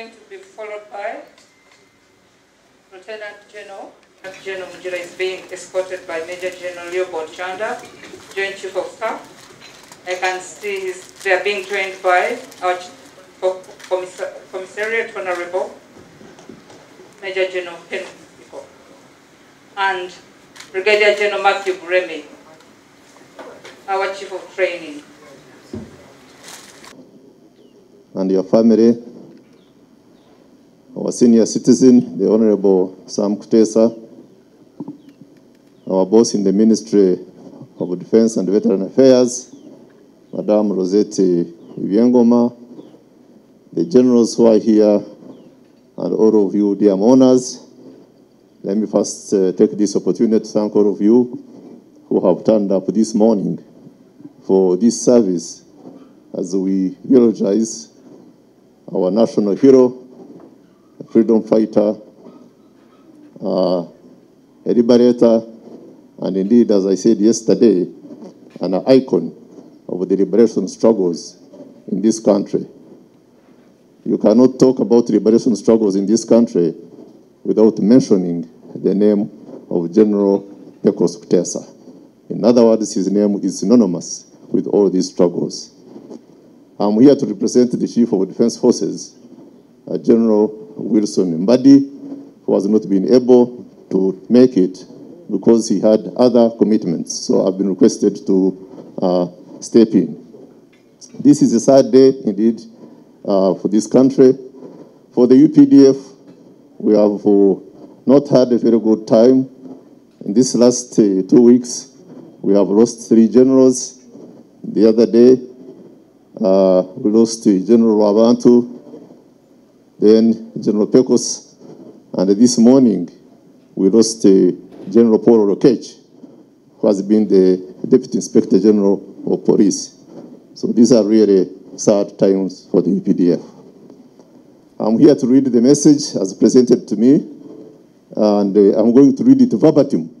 going to be followed by Lieutenant General. Lieutenant General Mugira is being escorted by Major General Leopold Kyanda, Joint Chief of Staff. I can see his, they are being joined by our Commissar Commissariat Honorable Major General Ken and Brigadier General Matthew Buremi, our Chief of Training. and your family, senior citizen, the Honorable Sam Kutesa, our boss in the Ministry of Defense and Veteran Affairs, Madame Rosette Byengoma, the generals who are here, and all of you, dear mourners. Let me first uh, take this opportunity to thank all of you who have turned up this morning for this service as we eulogize our national hero, freedom fighter, uh, a liberator, and indeed, as I said yesterday, an icon of the liberation struggles in this country. You cannot talk about liberation struggles in this country without mentioning the name of General Pecos Kutesa. In other words, his name is synonymous with all these struggles. I'm here to represent the Chief of Defense Forces, uh, General Wilson Mbadi, who has not been able to make it because he had other commitments. So I've been requested to uh, step in. This is a sad day indeed uh, for this country. For the UPDF, we have uh, not had a very good time. In this last uh, two weeks, we have lost three generals. The other day, uh, we lost uh, General Rabantu, then General Pecos, and this morning we lost uh, General Paul Lokech, who has been the Deputy Inspector General of Police. So these are really sad times for the UPDF. I'm here to read the message as presented to me, and uh, I'm going to read it verbatim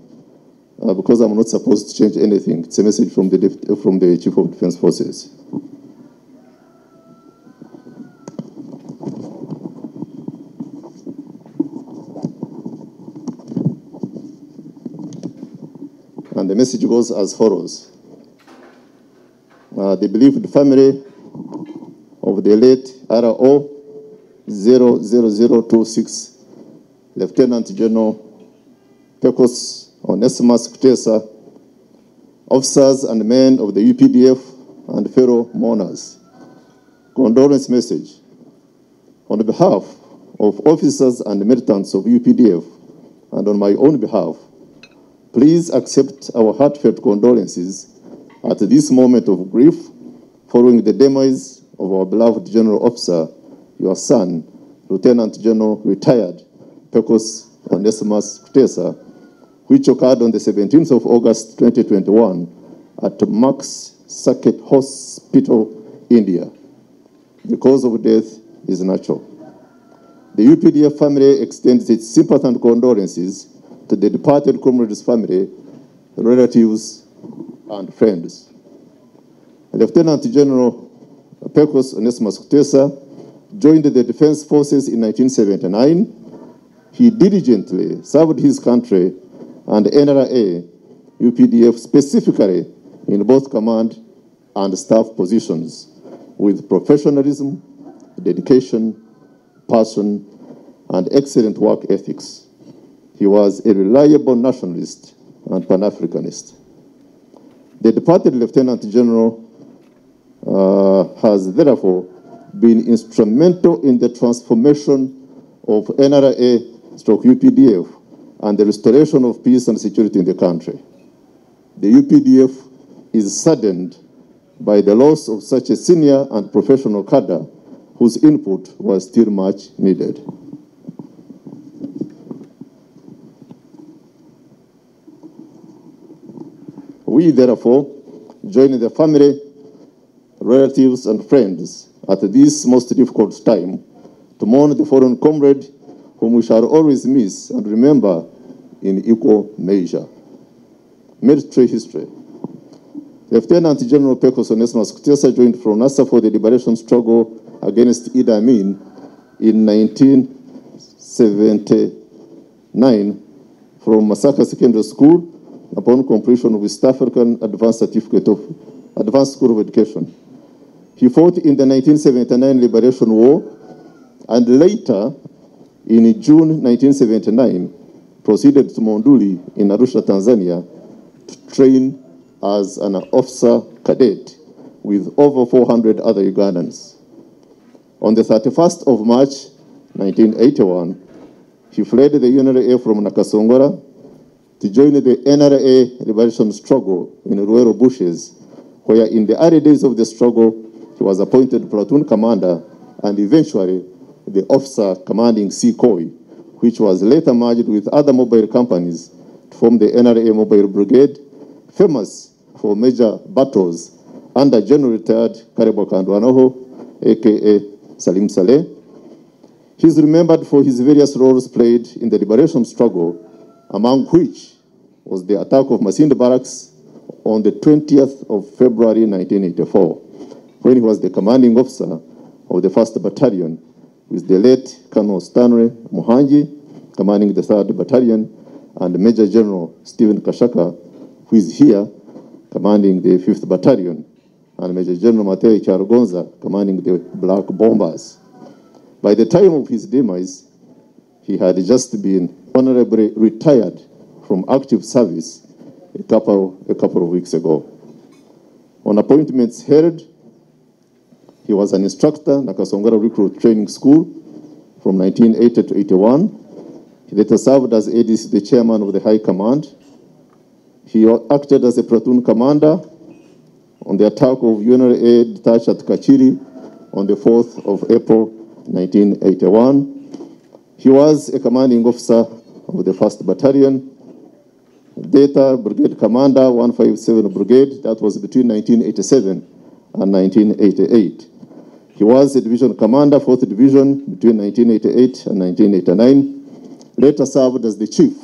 uh, because I'm not supposed to change anything. It's a message from the, from the Chief of Defense Forces. And the message goes as follows. Uh, the family of the late RO 00026, Lieutenant General Pecos Onesimus Kutesa, officers and men of the UPDF and fellow mourners. Condolence message. On behalf of officers and militants of UPDF and on my own behalf, Please accept our heartfelt condolences at this moment of grief following the demise of our beloved General Officer, your son, Lieutenant General retired Pecos Onesimus Kutesa, which occurred on the 17th of August 2021 at Max Circuit Hospital, India. The cause of death is natural. The UPDF family extends its sympathy and condolences to the departed comrade's family, relatives, and friends. Lieutenant General Pecos Onesimus Kutesa joined the Defense Forces in 1979. He diligently served his country and NRA, UPDF specifically in both command and staff positions with professionalism, dedication, passion, and excellent work ethics. He was a reliable nationalist and Pan Africanist. The departed Lieutenant General uh, has therefore been instrumental in the transformation of NRA stroke UPDF and the restoration of peace and security in the country. The UPDF is saddened by the loss of such a senior and professional cadre whose input was still much needed. We, therefore, join the family, relatives, and friends at this most difficult time to mourn the fallen comrade whom we shall always miss and remember in equal measure. Military history. Lieutenant General Pecos Onesimus Kutesa joined FRONASA for the liberation struggle against Idi Amin in 1979 from Masaka Secondary School upon completion of East African Advanced Certificate of Advanced School of Education. He fought in the 1979 Liberation War and later, in June 1979, proceeded to Monduli in Arusha, Tanzania to train as an officer cadet with over 400 other Ugandans. On the 31st of March 1981, he fled the UNRA from Nakasongola to join the NRA liberation struggle in Luweero bushes, where in the early days of the struggle, he was appointed platoon commander and eventually the officer commanding Secoy, which was later merged with other mobile companies to form the NRA Mobile Brigade, famous for major battles under General retired Caleb Akandwanaho, aka Salim Saleh. He is remembered for his various roles played in the liberation struggle, among which was the attack of Masindi Barracks on the 20th of February 1984, when he was the commanding officer of the 1st Battalion with the late Colonel Stanley Muhangi, commanding the 3rd Battalion, and Major General Stephen Kashaka, who is here, commanding the 5th Battalion, and Major General Mateo Kyaligonza, commanding the Black Bombers. By the time of his demise, he had just been honorably retired from active service a couple, a couple of weeks ago. On appointments held, he was an instructor in Nakasongola Recruit Training School from 1980 to 81. He later served as ADC, the chairman of the High Command. He acted as a platoon commander on the attack of UNRA detached at Kakiri on the 4th of April 1981. He was a commanding officer of the 1st Battalion, Data Brigade Commander, 157 Brigade, that was between 1987 and 1988. He was a division commander, 4th Division, between 1988 and 1989. Later served as the chief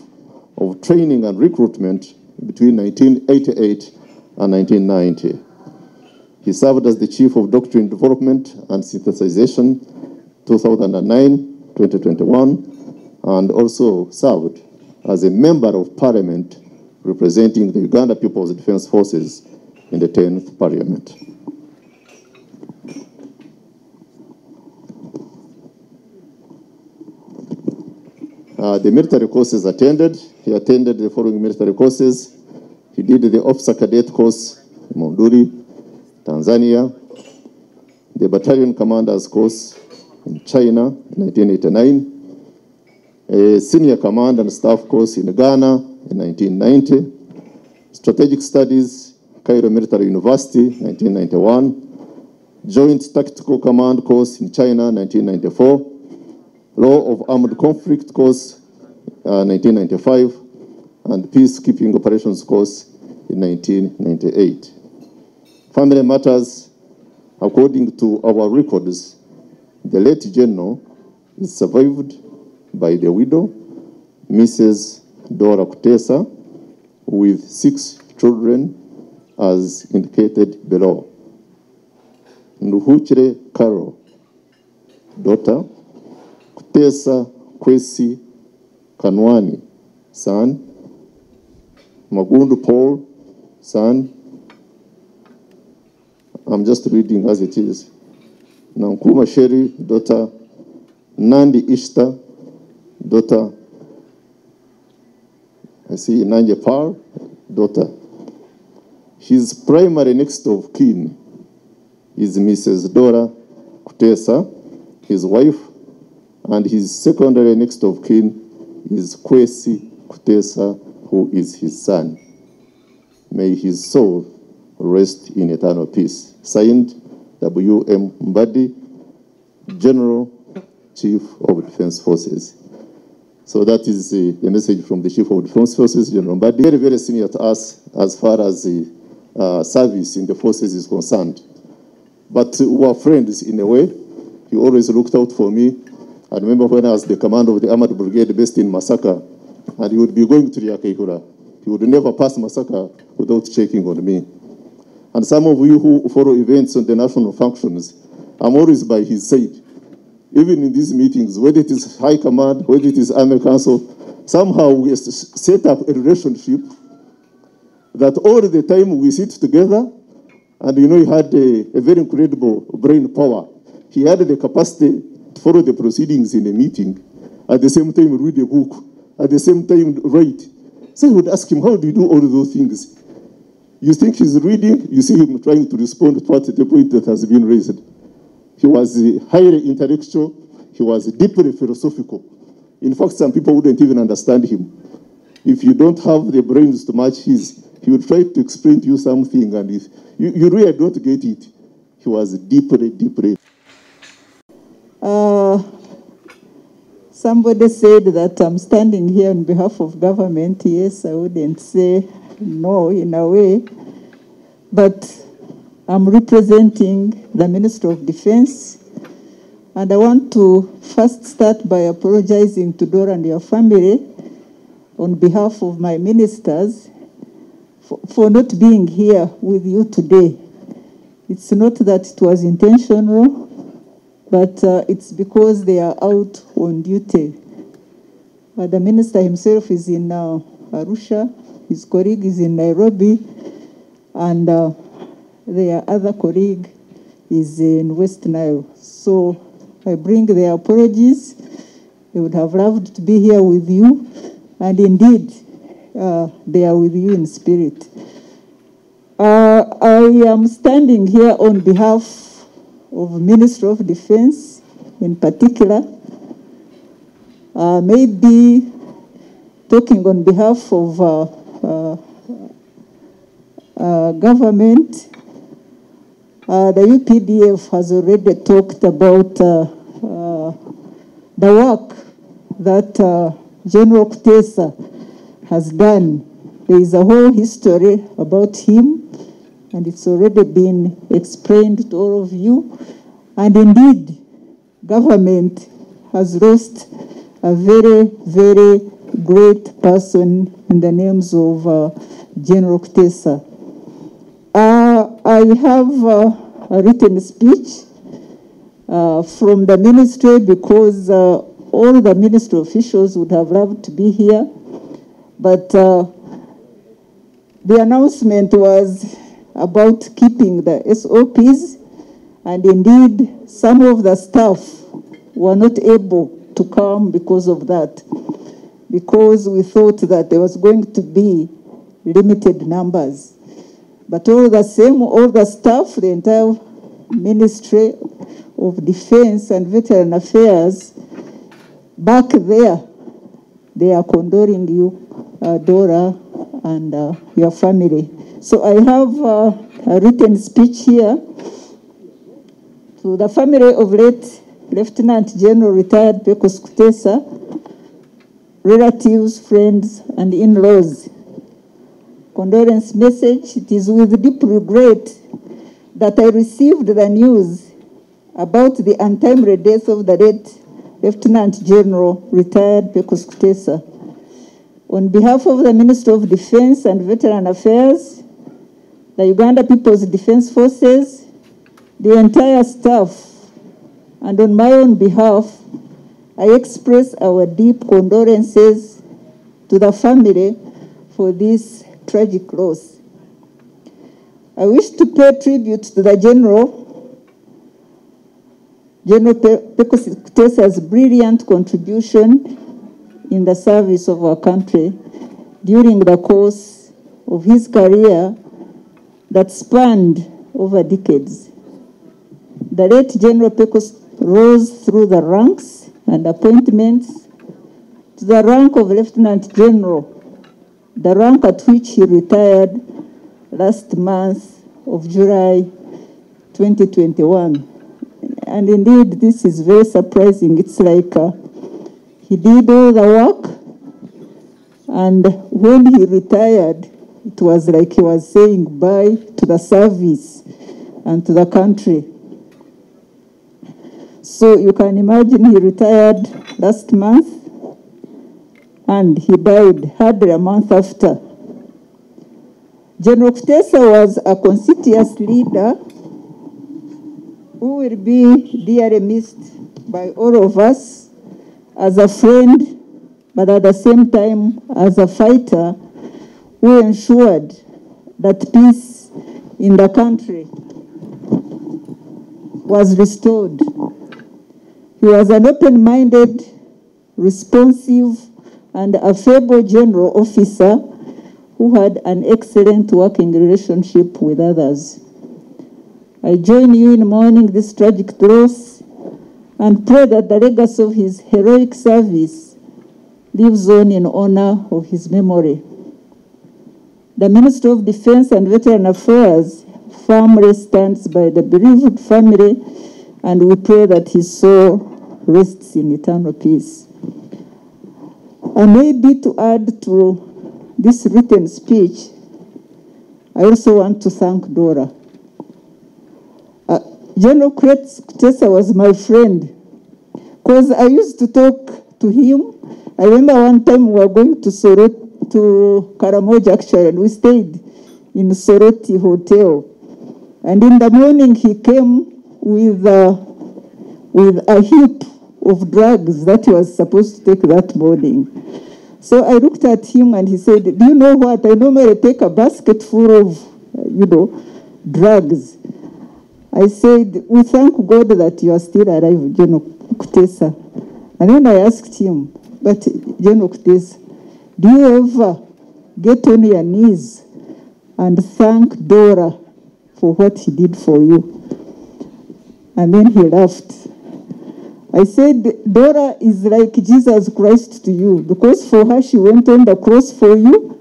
of training and recruitment between 1988 and 1990. He served as the chief of doctrine development and synthesization 2009 2021 and also served as a member of parliament representing the Uganda People's Defense Forces in the 10th parliament. Uh, the military courses attended. He attended the following military courses. He did the officer cadet course in Monduli, Tanzania, the battalion commander's course in China in 1989, a senior command and staff course in Ghana in 1990, strategic studies, Cairo Military University, 1991, joint tactical command course in China, 1994, law of armed conflict course, uh, 1995, and peacekeeping operations course in 1998. Family matters, according to our records, the late general is survived by the widow, Mrs. Dora Kutesa, with six children as indicated below. Nduhuchire Carol, daughter, Kutesa Kwesi Kanwani, son, Magundu Paul, son. I'm just reading as it is. Nankuma Sherry, daughter, Nandi Ishta, daughter, I see Nanja Par, daughter. His primary next of kin is Mrs. Dora Kutesa, his wife, and his secondary next of kin is Kwesi Kutesa, who is his son. May his soul rest in eternal peace. Signed, W.M. Mbadi, General Chief of Defense Forces. So that is uh, the message from the Chief of Defense Forces, General Mbadi. Very, very senior to us as far as the uh, service in the forces is concerned. But uh, we are friends in a way. He always looked out for me. I remember when I was the commander of the Armored Brigade based in Masaka, and he would be going to the Riakaikura. He would never pass Masaka without checking on me. And some of you who follow events on the national functions, I'm always by his side. Even in these meetings, whether it is High Command, whether it is Army Council, somehow we set up a relationship that all the time we sit together, and you know, he had a, a very incredible brain power. He had the capacity to follow the proceedings in a meeting, at the same time read a book, at the same time write. So I would ask him, how do you do all those things? You think he's reading, you see him trying to respond to the point that has been raised. He was highly intellectual, he was deeply philosophical. In fact, some people wouldn't even understand him. If you don't have the brains to match his, he would try to explain to you something, and if you, you really don't get it, he was deeply, deeply. Uh, somebody said that I'm standing here on behalf of government. Yes, I wouldn't say no in a way, but I'm representing the Minister of Defense, and I want to first start by apologizing to Dora and your family on behalf of my ministers for, for not being here with you today. It's not that it was intentional, but uh, it's because they are out on duty. Uh, the minister himself is in uh, Arusha, his colleague is in Nairobi, and uh, their other colleague is in West Nile. So I bring their apologies. They would have loved to be here with you, and indeed, uh, they are with you in spirit. Uh, I am standing here on behalf of Minister of Defense in particular, uh, maybe talking on behalf of uh, uh, uh, government. Uh, the UPDF has already talked about uh, uh, the work that uh, General Kutesa has done. There is a whole history about him, and it's already been explained to all of you. And indeed, government has lost a very, very great person in the names of uh, General Kutesa. I have uh, a written speech uh, from the ministry because uh, all the ministry officials would have loved to be here, but uh, the announcement was about keeping the SOPs, and indeed, some of the staff were not able to come because of that, because we thought that there was going to be limited numbers. But all the same, all the staff, the entire Ministry of Defense and Veteran Affairs, back there, they are condoling you, uh, Dora, and uh, your family. So I have uh, a written speech here to the family of late Lieutenant General retired Pecos Kutesa, relatives, friends, and in-laws. Condolence message. It is with deep regret that I received the news about the untimely death of the late Lieutenant General retired Pecos Kutesa. On behalf of the Minister of Defense and Veteran Affairs, the Uganda People's Defense Forces, the entire staff, and on my own behalf, I express our deep condolences to the family for this tragic loss. I wish to pay tribute to the General, General Pecos Kutesa's brilliant contribution in the service of our country during the course of his career that spanned over decades. The late General Pecos rose through the ranks and appointments to the rank of Lieutenant General, the rank at which he retired last month of July 2021. And indeed, this is very surprising. It's like uh, he did all the work, and when he retired, it was like he was saying bye to the service and to the country. So you can imagine he retired last month and he died hardly a month after. General Kutesa was a conscientious leader who will be dearly missed by all of us as a friend, but at the same time as a fighter who ensured that peace in the country was restored. He was an open-minded, responsive, and affable general officer who had an excellent working relationship with others. I join you in mourning this tragic loss and pray that the legacy of his heroic service lives on in honor of his memory. The Ministry of Defense and Veteran Affairs firmly stands by the bereaved family and we pray that his soul rests in eternal peace. And maybe to add to this written speech, I also want to thank Dora. Uh, General Kutesa was my friend because I used to talk to him. I remember one time we were going to Sorot, to Karamoja actually, and we stayed in Soroti Hotel. And in the morning he came with, with a heap of drugs that he was supposed to take that morning. So I looked at him and he said, do you know what? I normally take a basket full of, uh, you know, drugs. I said, we thank God that you are still alive, General Kutesa. And then I asked him, but General Kutesa, do you ever get on your knees and thank Dora for what he did for you? And then he laughed. I said, Dora is like Jesus Christ to you because for her she went on the cross for you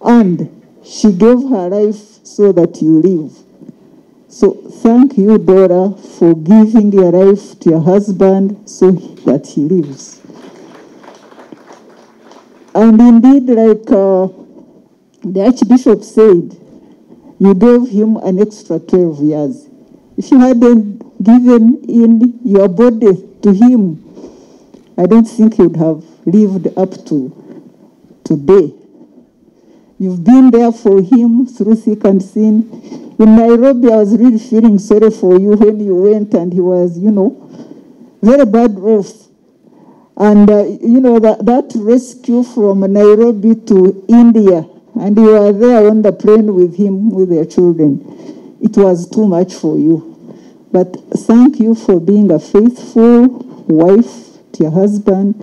and she gave her life so that you live. So thank you, Dora, for giving your life to your husband so that he lives. And indeed, like uh, the Archbishop said, you gave him an extra 12 years. If you hadn't given in your body to him, I don't think he would have lived up to today. You've been there for him through thick and thin. In Nairobi, I was really feeling sorry for you when you went and he was, you know, very bad off. And, uh, you know, that, that rescue from Nairobi to India, and you were there on the plane with him, with your children. It was too much for you. But thank you for being a faithful wife to your husband.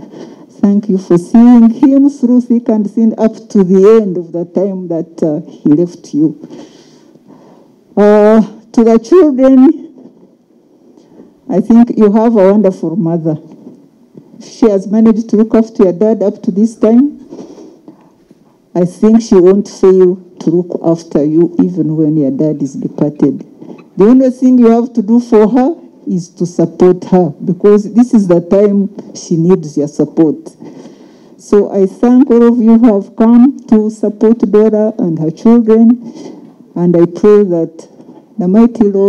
Thank you for seeing him through thick and thin up to the end of the time that uh, he left you. Uh, to the children, I think you have a wonderful mother. She has managed to look after your dad up to this time. I think she won't fail to look after you even when your dad is departed. The only thing you have to do for her is to support her because this is the time she needs your support. So I thank all of you who have come to support Dora and her children, and I pray that the mighty Lord